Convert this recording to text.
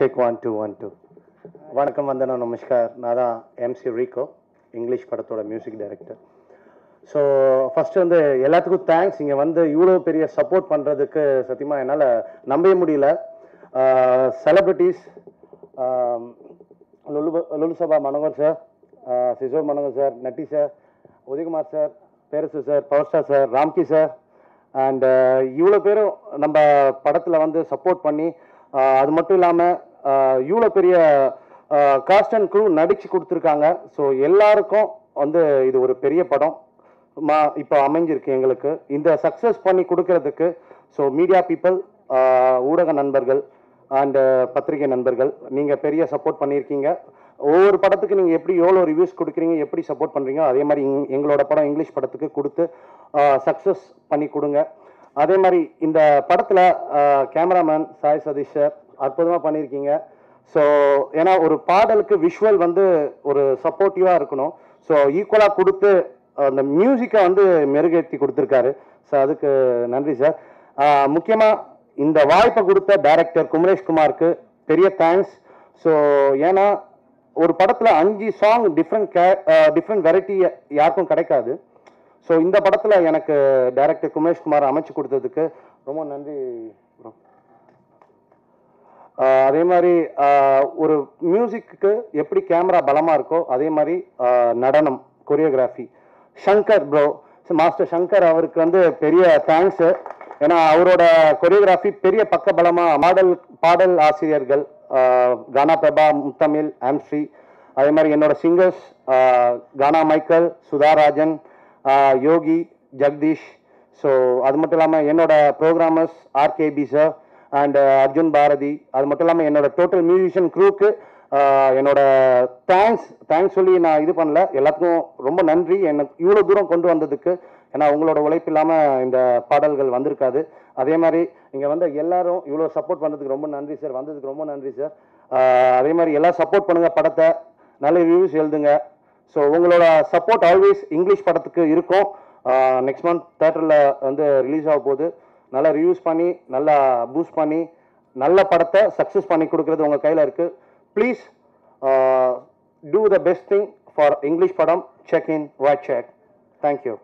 Check one two one two வணக்கம் வந்தனம் நமஸ்கார். நான் தான் எம்சி ரீகோ இங்கிலீஷ் படத்தோட மியூசிக் டைரக்டர் ஸோ ஃபஸ்ட்டு வந்து எல்லாத்துக்கும் தேங்க்ஸ் இங்கே வந்து இவ்வளோ பெரிய சப்போர்ட் பண்ணுறதுக்கு சத்தியமாக என்னால் நம்பவே முடியல. Celebrities Lulu லுலுசபா Manohar sir சிசோர் Manohar sir Natty sir Udhayakumar sir Perarasu sir power star sir Ramki sir and இவ்வளோ பேரும் நம்ம படத்தில் வந்து சப்போர்ட் பண்ணி அது மட்டும் இல்லாமல் இவ்வளோ பெரிய காஸ்ட் அண்ட் க்ரூ நடிச்சு கொடுத்துருக்காங்க. ஸோ எல்லாருக்கும் வந்து இது ஒரு பெரிய படம். மா இப்போ அமைஞ்சிருக்கு எங்களுக்கு. இந்த சக்ஸஸ் பண்ணி கொடுக்கறதுக்கு ஸோ மீடியா பீப்புள் ஊடக நண்பர்கள் அண்டு பத்திரிகை நண்பர்கள் நீங்கள் பெரிய சப்போர்ட் பண்ணியிருக்கீங்க. ஒவ்வொரு படத்துக்கு நீங்கள் எப்படி எவ்வளோ ரிவ்யூஸ் கொடுக்குறீங்க எப்படி சப்போர்ட் பண்ணுறீங்க அதே மாதிரி இங்- எங்களோட படம் இங்கிலீஷ் படத்துக்கு கொடுத்து சக்ஸஸ் பண்ணி கொடுங்க. அதே மாதிரி இந்த படத்தில் கேமராமேன் சாய் சதீஷ் சார் அற்புதமாக பண்ணியிருக்கீங்க ஸோ ஏன்னா ஒரு பாடலுக்கு விஷுவல் வந்து ஒரு சப்போர்ட்டிவாக இருக்கணும். ஸோ ஈக்குவலாக கொடுத்து அந்த மியூசிக்கை வந்து மெருகேற்றி கொடுத்துருக்காரு. ஸோ அதுக்கு நன்றி சார். முக்கியமாக இந்த வாய்ப்பை கொடுத்த டைரக்டர் குமரேஷ் குமாருக்கு பெரிய தேங்க்ஸ் ஸோ ஏன்னா ஒரு படத்தில் அஞ்சு சாங் டிஃப்ரெண்ட் கே டிஃப்ரெண்ட் வெரைட்டி யாருக்கும் கிடைக்காது. ஸோ இந்த படத்தில் எனக்கு டைரக்டர் குமேஷ்குமார் அமைச்சு கொடுத்ததுக்கு ரொம்ப நன்றி ப்ரோ அதே மாதிரி ஒரு மியூசிக்கு எப்படி கேமரா பலமாக இருக்கோ அதே மாதிரி நடனம் choreography Shankar bro master Shankar அவருக்கு வந்து பெரிய தேங்க்ஸு ஏன்னா அவரோட கொரியோகிராஃபி பெரிய பக்கபலமாக பாடல் பாடல் ஆசிரியர்கள் கானா பிரபா முத்தமிழ் ஆம்ஸ்ரீ அதே மாதிரி என்னோட singers Gaana Michael Sudharajan Yogi Jagadish. So அது மட்டும் இல்லாமல் என்னோட programmers RKP sir and Arjun Bharathi அது மட்டும் இல்லாமல் என்னோட டோட்டல் மியூசிஷியன் க்ரூக்கு என்னோட தேங்க்ஸ் தேங்க்ஸ் சொல்லி நான் இது பண்ணல. எல்லாத்துக்கும் ரொம்ப நன்றி. என்னை இவ்வளோ தூரம் கொண்டு வந்ததுக்கு ஏன்னா உங்களோட உழைப்பு இல்லாமல் இந்த பாடல்கள் வந்திருக்காது. அதே மாதிரி இங்கே வந்த எல்லாரும் இவ்வளோ சப்போர்ட் பண்ணதுக்கு ரொம்ப நன்றி சார் வந்ததுக்கு ரொம்ப நன்றி சார் அதே மாதிரி எல்லாம் சப்போர்ட் பண்ணுங்கள் படத்தை. நல்ல ரிவ்யூஸ் எழுதுங்க. ஸோ உங்களோட சப்போர்ட் ஆல்வேஸ் இங்கிலீஷ் படத்துக்கு இருக்கும். நெக்ஸ்ட் மந்த் தேட்டரில் வந்து ரிலீஸ் ஆக போகுது. நல்லா ரிவ்யூஸ் பண்ணி நல்லா பூஸ்ட் பண்ணி நல்ல படத்தை சக்ஸஸ் பண்ணி கொடுக்கறது உங்கள் கையில் இருக்குது please do the best thing for English படம். Check in watch check thank you